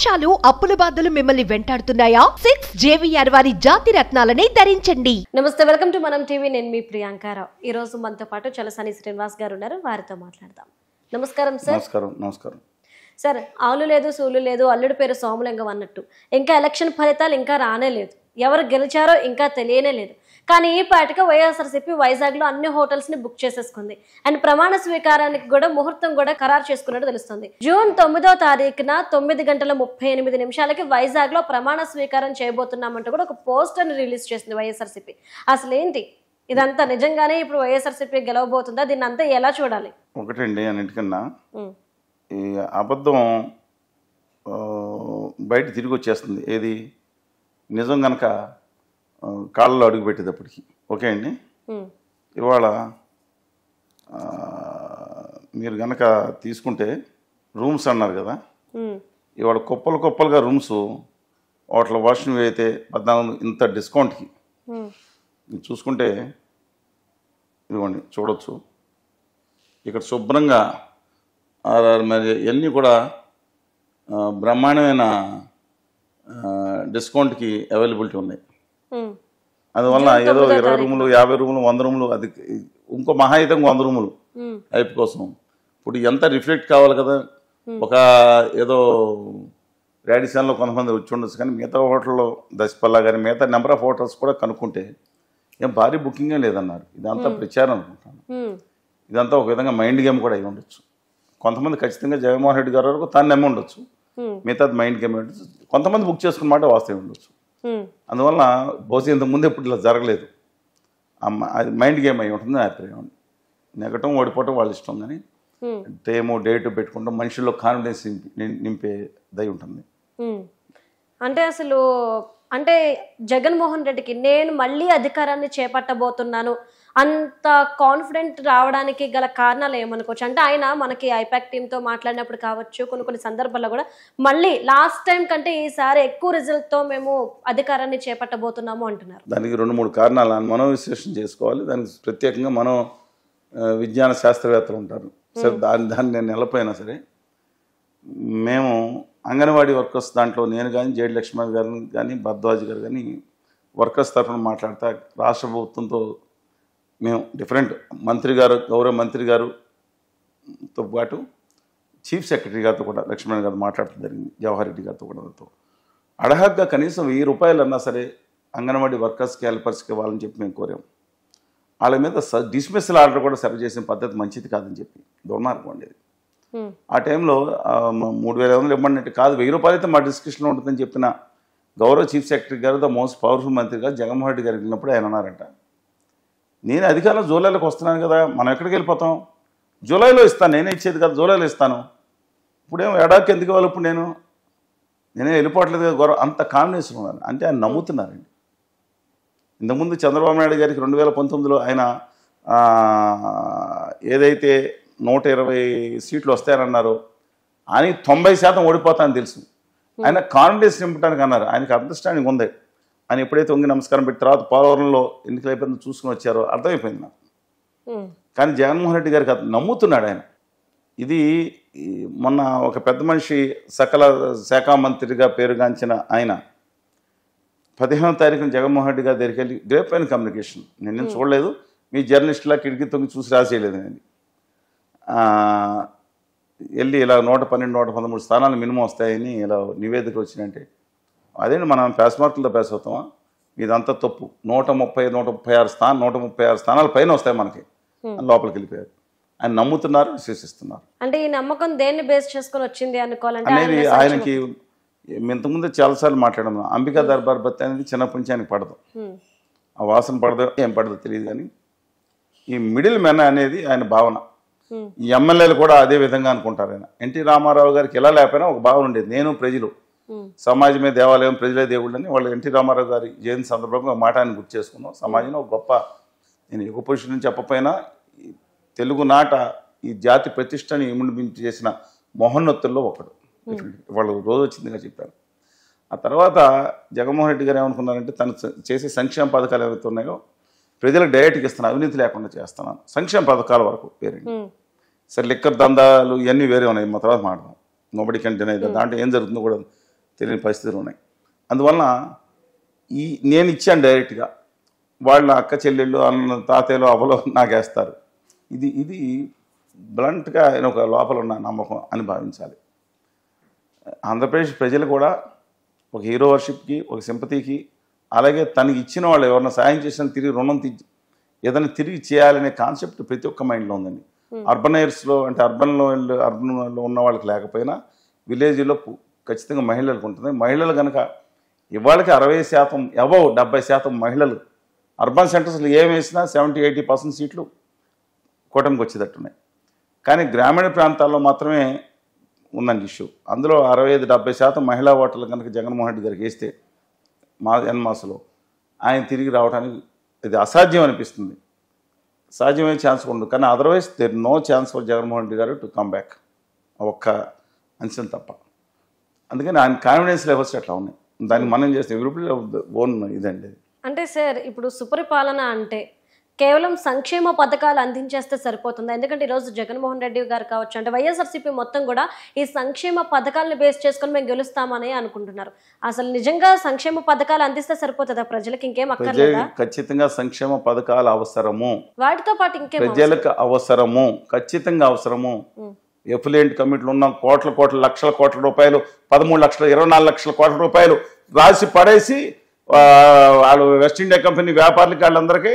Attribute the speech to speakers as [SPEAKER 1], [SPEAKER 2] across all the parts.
[SPEAKER 1] మోసాలు అప్పుల బాధలు మిమ్మల్ని వెంటాడుతున్నాయా? సిక్స్ జేవిఆర్ వారి జాతి రత్నాలని ధరించండి.
[SPEAKER 2] నమస్తే వెల్కమ్ టు మనం టీవీ. నేను మీ ప్రియాంకారావు ఈ రోజు మనతో పాటు చలసాని శ్రీనివాస్ గారు ఉన్నారు. వారితో మాట్లాడదాం. నమస్కారం సార్.
[SPEAKER 3] నమస్కారం నమస్కారం.
[SPEAKER 2] సార్ ఆవులు లేదు సూలు లేదు అల్లుడి పేరు సోమలింగం అన్నట్టు. ఇంకా ఎలక్షన్ ఫలితాలు ఇంకా రానే లేదు. ఎవరు గెలిచారో ఇంకా తెలియనే లేదు. కానీ ఈ పాటిగా వైఎస్ఆర్సీపీ వైజాగ్లో అన్ని హోటల్స్ని బుక్ చేసేసుకుంది. అండ్ ప్రమాణ స్వీకారానికి కూడా ముహూర్తం కూడా ఖరారు చేసుకున్నట్టు తెలుస్తుంది. జూన్ తొమ్మిదో తారీఖున తొమ్మిది గంటల ముప్పై ఎనిమిది నిమిషాలకి వైజాగ్లో ప్రమాణ స్వీకారం చేయబోతున్నామంటూ కూడా ఒక పోస్టర్ రిలీజ్ చేసింది వైఎస్ఆర్సీపీ. అసలు ఏంటి? ఇదంతా నిజంగానే ఇప్పుడు వైఎస్ఆర్సీపీ గెలవబోతుందా? దీన్ని అంతా ఎలా చూడాలి?
[SPEAKER 3] ఒకటండి అన్నిటికన్నా. ఈ అబద్ధం బయట తిరిగి వచ్చేస్తుంది. ఏది? నిజం గనక కాళ్ళలో అడుగు పెట్టేటప్పటికి. ఓకే అండి? ఇవాళ మీరు గనక తీసుకుంటే రూమ్స్ అన్నారు కదా? ఇవాళ కుప్పలు కుప్పలుగా రూమ్స్ వాటిలో వాషింగ్ అయితే పద్నాలుగు ఇంత డిస్కౌంట్కి చూసుకుంటే ఇదిగోండి చూడొచ్చు. ఇక్కడ శుభ్రంగా మరి ఇవన్నీ కూడా బ్రహ్మాండమైన డిస్కౌంట్కి అవైలబిలిటీ ఉన్నాయి. అందువల్ల ఏదో ఇరవై రూములు యాభై రూములు వంద రూములు అది ఇంకో మహా అయితే ఇంకో వంద రూములు హైప్ కోసం. ఇప్పుడు ఎంత రిఫ్లెక్ట్ కావాలి కదా? ఒక ఏదో రాడిసన్లో కొంతమంది వచ్చి ఉండొచ్చు కానీ మిగతా హోటల్లో దశపల్లా కానీ మిగతా నెంబర్ ఆఫ్ హోటల్స్ కూడా కనుక్కుంటే ఏం భారీ బుకింగే లేదన్నారు. ఇదంతా ప్రచారం అనుకుంటాను. ఇదంతా ఒక విధంగా మైండ్ గేమ్ కూడా అయి ఉండొచ్చు. కొంతమంది ఖచ్చితంగా జగన్మోహన్ రెడ్డి గారి వరకు తాను నమ్మి ఉండొచ్చు. మిగతాది మైండ్ గేమ్ కొంతమంది బుక్ చేసుకున్న మాట వాస్తవం ఉండొచ్చు. అందువల్ల బహుశా ఇంత ముందు ఎప్పుడు ఇలా జరగలేదు. అది మైండ్ గేమ్ అయి ఉంటుంది నా అభిప్రాయం నెగటం ఓడిపోవటం వాళ్ళ ఇష్టం కానీ టైము డేట్ పెట్టుకుంటాం మనుషుల్లో కాన్ఫిడెన్స్ నింపే దయ ఉంటుంది.
[SPEAKER 2] అంటే అసలు అంటే జగన్మోహన్ రెడ్డికి నేను మళ్ళీ అధికారాన్ని చేపట్టబోతున్నాను అంత కాన్ఫిడెంట్ రావడానికి గల కారణాలు ఏమనుకోవచ్చు? అంటే ఆయన మనకి ఐపాక్ టీంతో మాట్లాడినప్పుడు కావచ్చు కొన్ని కొన్ని సందర్భాల్లో కూడా మళ్ళీ లాస్ట్ టైం కంటే ఈసారి ఎక్కువ రిజల్ట్తో మేము అధికారాన్ని చేపట్టబోతున్నాము అంటున్నారు.
[SPEAKER 3] దానికి రెండు మూడు కారణాలు. మనం విశ్లేషణ చేసుకోవాలి. దానికి ప్రత్యేకంగా మనం విజ్ఞాన శాస్త్రవేత్తలు ఉంటారు. సరే దాన్ని దాన్ని నేను నిలపోయినా సరే మేము అంగన్వాడీ వర్కర్స్ దాంట్లో నేను కానీ జేడి లక్ష్మణ్ గారు కానీ భద్వాజ్ గారు కానీ వర్కర్స్ తరఫున మాట్లాడతా రాష్ట్ర ప్రభుత్వంతో మేము డిఫరెంట్ మంత్రి గారు గౌరవ మంత్రి గారుతో పాటు చీఫ్ సెక్రటరీ గారితో కూడా లక్ష్మణ్ గారు మాట్లాడటం జరిగింది జవహర్ రెడ్డి గారితో కూడా నాతో. అడహగ్గా కనీసం వెయ్యి రూపాయలు అన్నా సరే అంగన్వాడీ వర్కర్స్కి హెల్పర్స్కి ఇవ్వాలని చెప్పి మేము కోరాం. వాళ్ళ మీద డిస్మిస్సల్ ఆర్డర్ కూడా సరి చేసిన పద్ధతి మంచిది కాదని చెప్పి దుర్మార్గం ఉండేది ఆ టైంలో మూడు వేల వందలు ఇవ్వమంటే కాదు వెయ్యి రూపాయలు అయితే మా డిస్కషన్లో ఉంటుందని చెప్పిన గౌరవ చీఫ్ సెక్రటరీ గారు ద మోస్ట్ పవర్ఫుల్ మంత్రి గారు జగన్మోహన్ రెడ్డి గారు వెళ్ళినప్పుడు ఆయన అన్నారంట. నేను అధికారంలో జూలైలోకి వస్తున్నాను కదా మనం ఎక్కడికి వెళ్ళిపోతాం? జూలైలో ఇస్తాను నేనే ఇచ్చేది కదా జూలైలో ఇస్తాను. ఇప్పుడేమో ఎడాకి ఎందుకు ఇవ్వాలి ఇప్పుడు నేను? నేనే వెళ్ళిపోవట్లేదు కదా గౌరవ అంత కాంబినేషన్ ఉన్నాను. అంటే ఆయన నమ్ముతున్నారండి. ఇంతకుముందు చంద్రబాబు నాయుడు గారికి రెండు వేల పంతొమ్మిదిలో ఆయన ఏదైతే నూట ఇరవై సీట్లు వస్తాయనన్నారో ఆయన తొంభై శాతం ఓడిపోతానని తెలుసు. ఆయన కాన్ఫిడెన్స్ నింపడానికి అన్నారు. ఆయనకి అండర్స్టాండింగ్ ఉంది. ఆయన ఎప్పుడైతే వంగి నమస్కారం పెట్టి తర్వాత పోలవరంలో ఎన్నికలు అయిపోయిందో చూసుకుని వచ్చారో అర్థమైపోయింది నాకు. కానీ జగన్మోహన్ రెడ్డి గారికి నమ్ముతున్నాడు ఆయన. ఇది మొన్న ఒక పెద్ద మనిషి సకల శాఖ మంత్రిగా పేరుగాంచిన ఆయన. పదిహేనవ తారీఖున జగన్మోహన్ రెడ్డి గారి దగ్గరికి వెళ్ళి గ్రేప్ అయిన కమ్యూనికేషన్. నేను చూడలేదు. మీ జర్నలిస్టులా కిటికీ తొంగి చూసి రాసేయలేదు నేను. వెళ్ళి ఇలా నూట పన్నెండు నూట పదమూడు స్థానాలు మినిమం వస్తాయని ఇలా నివేదిక వచ్చినంటే అదేంటి మనం పాస్ మార్కులతో పాస్ అవుతామా ఇదంతా తప్పు. నూట ముప్పై నూట ముప్పై ఆరు స్థానం నూట ముప్పై ఆరు స్థానాల పైన వస్తాయి మనకి. లోపలికి వెళ్ళిపోయారు. ఆయన నమ్ముతున్నారు విశ్వసిస్తున్నారు.
[SPEAKER 2] అంటే ఈ నమ్మకం దేన్ని బేస్ చేసుకొని వచ్చింది అనుకోవాలంటే
[SPEAKER 3] అనేది
[SPEAKER 2] ఆయన
[SPEAKER 3] ఆయనకి ఇంతకుముందు చాలాసార్లు మాట్లాడము అంబికా దర్బార్ బత్తి అనేది చిన్నప్పటి నుంచి ఆయనకి పడదు. ఆ వాసన పడదు ఏం పడదో తెలియదు కానీ ఈ మిడిల్ మెన్ అనేది ఆయన భావన. ఈ ఎమ్మెల్యేలు కూడా అదే విధంగా అనుకుంటారు ఆయన. ఎన్టీ రామారావు గారికి ఎలా లేకపోయినా ఒక భావన ఉండేది. నేను ప్రజలు. సమాజమే దేవాలయం ప్రజలే దేవుళ్ళు అని వాళ్ళు ఎన్టీ రామారావు గారి జయంతి సందర్భంగా ఒక మాట ఆయన గుర్తు చేసుకున్నాం. సమాజంలో ఒక గొప్ప నేను యుగ పురుషుడి చెప్పకపోయినా ఈ తెలుగు నాట ఈ జాతి ప్రతిష్టని ఇముడిపించి చేసిన మహోన్నతుల్లో ఒకడు. వాళ్ళు రోజు వచ్చిందిగా చెప్పారు. ఆ తర్వాత జగన్మోహన్ రెడ్డి గారు ఏమనుకున్నారంటే తను చేసే సంక్షేమ పథకాలు ఏవైతే ఉన్నాయో ప్రజలకు డైరెక్ట్గా ఇస్తాను అవినీతి లేకుండా చేస్తున్నాను సంక్షేమ పథకాల వరకు పేరు
[SPEAKER 2] ఉమ్,
[SPEAKER 3] సరే లిక్కర్ దందాలు ఇవన్నీ వేరే ఉన్నాయి మా తర్వాత మాట్లాడదాం. నోబడి అయితే దాంట్లో ఏం జరుగుతుందో కూడా తెలియని పరిస్థితులు ఉన్నాయి. అందువలన ఈ నేను ఇచ్చాను డైరెక్ట్గా. వాళ్ళ అక్క చెల్లెళ్ళు అన్న తాతయ్యలు అవ్వలో నాకు వేస్తారు ఇది ఇది బ్లంట్గా ఆయన ఒక లోపల ఉన్న నమ్మకం అని భావించాలి. ఆంధ్రప్రదేశ్ ప్రజలు కూడా ఒక హీరో వర్షిప్కి ఒక సింపతికి అలాగే తనకి ఇచ్చిన వాళ్ళు ఎవరైనా సాయం చేసిన తిరిగి రుణం ఏదైనా తిరిగి చేయాలనే కాన్సెప్ట్ ప్రతి ఒక్క మైండ్లో ఉందండి. అర్బన్ అంటే అర్బన్లో అర్బన్లో ఉన్న వాళ్ళకి లేకపోయినా విలేజ్లో ఖచ్చితంగా మహిళలకు ఉంటుంది. మహిళలు కనుక ఇవాళకి అరవై శాతం అబౌవ్ డెబ్బై శాతం మహిళలు అర్బన్ సెంటర్స్లో ఏం వేసినా సెవెంటీ ఎయిటీ పర్సెంట్ సీట్లు కూటమికి వచ్చేటట్టున్నాయి. కానీ గ్రామీణ ప్రాంతాల్లో మాత్రమే ఉందండి ఇష్యూ. అందులో అరవై ఐదు డెబ్బై శాతం మహిళా ఓటర్లు కనుక జగన్మోహన్ రెడ్డి గారికి వేస్తే మా ఎన్మాసలో ఆయన తిరిగి రావడానికి ఇది అసాధ్యం అనిపిస్తుంది. సాధ్యమయ్యే ఛాన్స్ ఉండదు. కానీ otherwise there no chance for Jaganmohan Reddy గారు టు కమ్ బ్యాక్ ఒక్క అంశం తప్ప. అందుకని ఆయన కాన్ఫిడెన్స్ లెవెల్స్ అట్లా ఉన్నాయి. దాన్ని మనం చేస్తే ఎవ్రీబడి ఓన్ ఇదండి. ఇది.
[SPEAKER 2] అంటే సార్ ఇప్పుడు సుపరిపాలన అంటే కేవలం సంక్షేమ పథకాలు అందించేస్తే సరిపోతుంది? ఎందుకంటే ఈరోజు జగన్మోహన్ రెడ్డి గారు కావచ్చు అంటే వైఎస్ఆర్సీపీ మొత్తం కూడా ఈ సంక్షేమ పథకాలను బేస్ చేసుకొని మేము గెలుస్తామని అనుకుంటున్నారు. అసలు నిజంగా సంక్షేమ పథకాలు అందిస్తే సరిపోతుందా? ప్రజలకు ఇంకేం అక్కర్లేదా?
[SPEAKER 3] ఖచ్చితంగా సంక్షేమ పథకాలు అవసరము.
[SPEAKER 2] వాటితో పాటు ఇంకేం?
[SPEAKER 3] ప్రజలకు అవసరము. ఖచ్చితంగా అవసరము.
[SPEAKER 2] ఉం.
[SPEAKER 3] ఎఫిలియంట్ కమిటీలు ఉన్న. కోట్ల కోట్ల లక్షల కోట్ల రూపాయలు పదమూడు లక్షల ఇరవై నాలుగు లక్షల కోట్ల రూపాయలు రాసి పడేసి వాళ్ళు వెస్ట్ ఇండియా కంపెనీ వ్యాపారులకి వాళ్ళందరికీ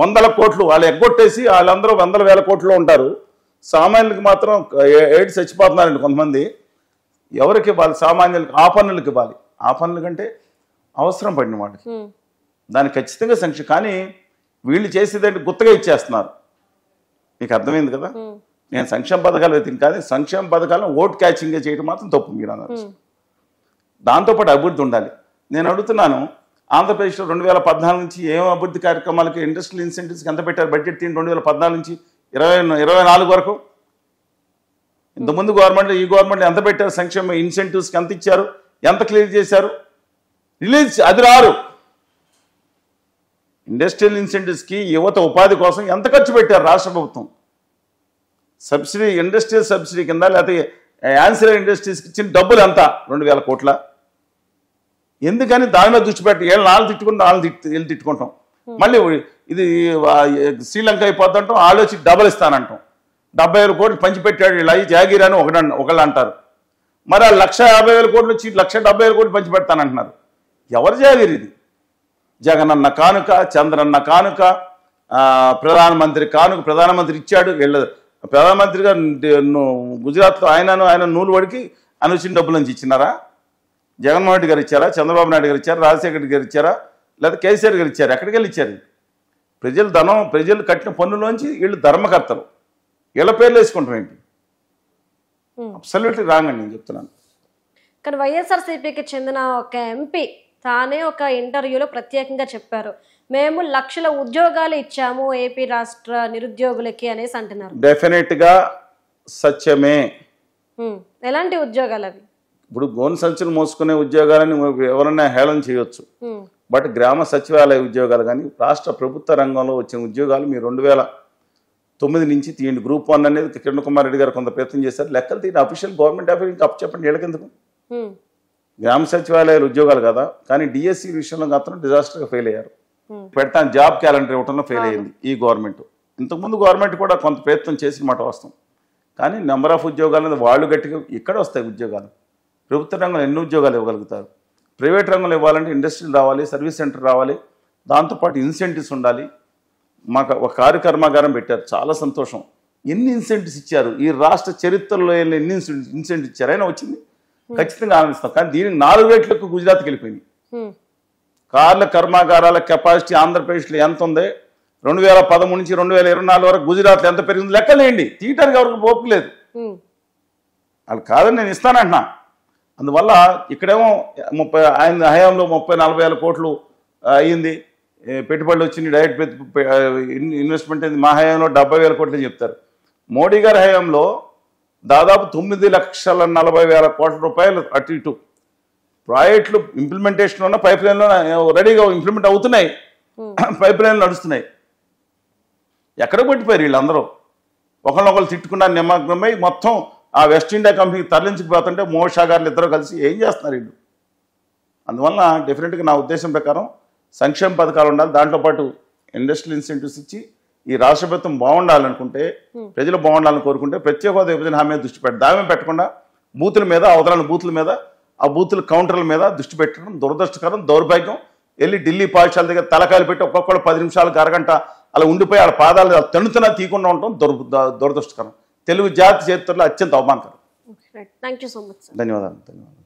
[SPEAKER 3] వందల కోట్లు వాళ్ళు ఎగ్గొట్టేసి వాళ్ళందరూ వందల వేల కోట్లు ఉంటారు. సామాన్యులకి మాత్రం ఏడు చచ్చిపోతున్నారండి కొంతమంది. ఎవరికి ఇవ్వాలి? సామాన్యులకి ఆ పన్నులకి ఇవ్వాలి. ఆ కంటే అవసరం పడిన వాళ్ళకి. దానికి ఖచ్చితంగా సంక్షేమ కానీ వీళ్ళు చేసేదంటే గుత్తగా ఇచ్చేస్తున్నారు. మీకు అర్థమైంది కదా. నేను సంక్షేమ పథకాలు వెతికి కానీ సంక్షేమ పథకాలను ఓట్ క్యాచింగ్గా చేయడం మాత్రం తప్పు మీరు అన్నారు. దాంతోపాటు అభివృద్ధి ఉండాలి. నేను అడుగుతున్నాను ఆంధ్రప్రదేశ్లో రెండు వేల పద్నాలుగు నుంచి ఏం అభివృద్ధి కార్యక్రమాలకి ఇండస్ట్రియల్ ఇన్సెంటివ్స్కి ఎంత పెట్టారు? బడ్జెట్ తీయండి రెండు వేల పద్నాలుగు నుంచి ఇరవై ఇరవై నాలుగు వరకు. ఇంతకుముందు గవర్నమెంట్ ఈ గవర్నమెంట్ ఎంత పెట్టారు? సంక్షేమ ఇన్సెంటివ్స్కి ఎంత ఇచ్చారు? ఎంత క్లియర్ చేశారు? రిలీజ్ అది రారు ఇండస్ట్రియల్ ఇన్సెంటివ్స్కి యువత ఉపాధి కోసం ఎంత ఖర్చు పెట్టారు? రాష్ట్ర ప్రభుత్వం. సబ్సిడీ ఇండస్ట్రియల్ సబ్సిడీ కింద లేకపోతే యాన్సిలర్ ఇండస్ట్రీస్కి ఇచ్చిన డబ్బులు ఎంత? రెండు వేల కోట్ల. ఎందుకని దాని మీద దృష్టి పెట్టి ఏళ్ళు నాలుగు తిట్టుకుంటాం నాలుగు తిట్టు వీళ్ళు తిట్టుకుంటాం. మళ్ళీ ఇది శ్రీలంక అయిపోతుంటాం ఆలోచి డబల్ ఇస్తానంటాం. డెబ్బై వేల కోట్లు పంచిపెట్టాడు ఇలా అయ్యి జాగీర్ అని ఒకడు ఒకళ్ళు అంటారు. మరి ఆ లక్ష యాభై వేల కోట్లు వచ్చి లక్ష డెబ్బై వేల కోట్లు పంచిపెడతానంటున్నారు. ఎవరు జాగీర్ ఇది? జగనన్న కానుక చంద్రన్న కానుక ఆ, ప్రధానమంత్రి కానుక ప్రధానమంత్రి ఇచ్చాడు వీళ్ళ ప్రధానమంత్రిగా గుజరాత్లో ఆయనను ఆయన నూలు వడికి ఆయన వచ్చిన డబ్బుల నుంచి ఇచ్చినారా? జగన్మోహన్ రెడ్డి గారు ఇచ్చారా? చంద్రబాబు నాయుడు గారు ఇచ్చారా? రాజశేఖర రెడ్డి గారు ఇచ్చారా? లేదా కేసీఆర్ గారు ఇచ్చారు? ఎక్కడికి వెళ్ళి ఇచ్చారు? ప్రజలు ధనం ప్రజలు కట్టిన పన్నులోంచి వీళ్ళు ధర్మకర్తలు. వీళ్ళ పేర్లు వేసుకుంటాం ఏంటి. అబ్సల్యూట్లీ రాంగ్ అండి నేను చెప్తున్నాను.
[SPEAKER 2] కానీ వైఎస్ఆర్సీపీకి చెందిన ఒక ఎంపీ తానే ఒక ఇంటర్వ్యూలో ప్రత్యేకంగా చెప్పారు. మేము లక్షల ఉద్యోగాలు ఇచ్చాము ఏపీ రాష్ట్ర నిరుద్యోగులకి అనేసి అంటున్నారు.
[SPEAKER 3] డెఫినెట్గా సత్యమే.
[SPEAKER 2] ఉం. ఎలాంటి ఉద్యోగాలు అవి?
[SPEAKER 3] ఇప్పుడు గోను సంచులు మోసుకునే ఉద్యోగాలని ఎవరైనా హేళన చేయొచ్చు. బట్ గ్రామ సచివాలయ ఉద్యోగాలు కానీ రాష్ట్ర ప్రభుత్వ రంగంలో వచ్చిన ఉద్యోగాలు మీరు రెండు వేల తొమ్మిది నుంచి తీయండి. గ్రూప్ వన్ అనేది కిరణ్ కుమార్ రెడ్డి గారు కొంత ప్రయత్నం చేశారు. లెక్కలు తీయండి. అఫీషియల్ గవర్నమెంట్ ఆఫీస్ ఇంకా అప్పు చెప్పండి. వీళ్ళకెందుకు. గ్రామ సచివాలయాల ఉద్యోగాలు కదా కానీ డిఎస్సి విషయంలో మాత్రం డిజాస్టర్గా ఫెయిల్ అయ్యారు. పెడతాను జాబ్ క్యాలెండర్ ఇవ్వడంలో ఫెయిల్ అయింది ఈ గవర్నమెంట్ ఇంతకుముందు గవర్నమెంట్ కూడా కొంత ప్రయత్నం చేసిన మాట వస్తాం కానీ నెంబర్ ఆఫ్ ఉద్యోగాలు అనేది వాళ్ళు గట్టిగా ఇక్కడ వస్తాయి ఉద్యోగాలు. ప్రభుత్వ రంగంలో ఎన్ని ఉద్యోగాలు ఇవ్వగలుగుతారు? ప్రైవేట్ రంగంలో ఇవ్వాలంటే ఇండస్ట్రీలు రావాలి సర్వీస్ సెంటర్ రావాలి దాంతోపాటు ఇన్సెంటివ్స్ ఉండాలి. మాకు ఒక కార్యకర్మాగారం పెట్టారు చాలా సంతోషం. ఎన్ని ఇన్సెంటివ్స్ ఇచ్చారు? ఈ రాష్ట్ర చరిత్రలో ఎన్ని ఇన్సెంటివ్ ఇచ్చారు? అయినా వచ్చింది. ఖచ్చితంగా ఆనందిస్తాం. కానీ దీనికి నాలుగు రేట్లకు గుజరాత్కి వెళ్ళిపోయింది. కార్ల కర్మాగారాల కెపాసిటీ ఆంధ్రప్రదేశ్లో ఎంత ఉంది? రెండు వేల పదమూడు నుంచి రెండు వేల ఇరవై నాలుగు వరకు గుజరాత్లో ఎంత పెరిగింది? లెక్కలేండి. తీయటానికి ఎవరికి ఓపిక లేదు.
[SPEAKER 2] ఉం.
[SPEAKER 3] వాళ్ళు కాదని నేను ఇస్తానంటున్నా. అందువల్ల ఇక్కడేమో ముప్పై ఆయన హయాంలో ముప్పై నలభై వేల కోట్లు అయ్యింది. పెట్టుబడులు వచ్చింది డైరెక్ట్ ఇన్వెస్ట్మెంట్ అయింది. మా హయాంలో డెబ్బై వేల కోట్లు అని చెప్తారు. మోడీ గారి హయాంలో దాదాపు తొమ్మిది లక్షల నలభై వేల కోట్ల రూపాయలు అటు ఇటు ప్రాజెక్టులు ఇంప్లిమెంటేషన్ ఉన్న పైప్ లైన్లో రెడీగా ఇంప్లిమెంట్ అవుతున్నాయి. పైప్ లైన్లు నడుస్తున్నాయి. ఎక్కడ పట్టిపోయారు వీళ్ళందరూ? ఒకళ్ళొకళ్ళు తిట్టుకున్న నిమగ్నమై మొత్తం ఆ వెస్ట్ ఇండియా కంపెనీకి తరలించుకుపోతుంటే మోషా గారు ఇద్దరు కలిసి ఏం చేస్తున్నారు వీళ్ళు? అందువల్ల డెఫినెట్గా నా ఉద్దేశం ప్రకారం సంక్షేమ పథకాలు ఉండాలి. దాంతోపాటు ఇండస్ట్రియల్ ఇన్సెంటివ్స్ ఇచ్చి ఈ రాష్ట్ర ప్రభుత్వం బాగుండాలనుకుంటే ప్రజలు బాగుండాలని కోరుకుంటే ప్రత్యేక హోదా విభజన హామీ దృష్టి పెట్ట దాని పెట్టకుండా బూతుల మీద అవతల బూతుల మీద ఆ బూతుల కౌంటర్ల మీద దృష్టి పెట్టడం దురదృష్టకరం దౌర్భాగ్యం. వెళ్ళి ఢిల్లీ పాఠశాల దగ్గర తలకాయలు పెట్టి ఒక్కొక్కడు పది నిమిషాలకు అరగంట అలా ఉండిపోయి వాళ్ళ పాదాలు తెన్నుతున్నా తీయకుండా ఉండటం దుర్ దురదృష్టకరం. తెలుగు జాతి చరిత్రలో అత్యంత అవమానకరం.
[SPEAKER 2] Thank you so much sir.
[SPEAKER 3] ధన్యవాదాలు ధన్యవాదాలు.